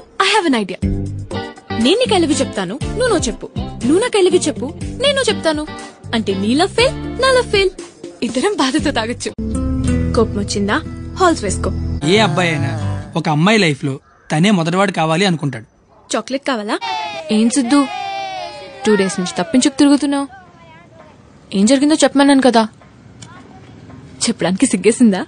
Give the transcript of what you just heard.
I have an idea నేను నీకు ఐలవి చెప్తాను నువ్వు నో చెప్పు. నువ్వు నాకు ఐలవి చెప్పు నేను చెప్తాను. అంటే నీ లవ్ ఫెయిల్ నా లవ్ ఫెయిల్ ఇద్దరం బాధతో తాగొచ్చు. కోపం వచ్చిందా? హాల్స్ వేసుకో. ఏ అబ్బాయి అయినా ఒక అమ్మాయి లైఫ్లో తనే మొదటివాడు కావాలి అనుకుంటాడు. చాక్లెట్ కావాలా? ఏం సిద్ధు? టూ డేస్ నుంచి తప్పించుకు తిరుగుతున్నావు. ఏం జరిగిందో చెప్పమన్నాను కదా. చెప్పడానికి సిగ్గేసిందా?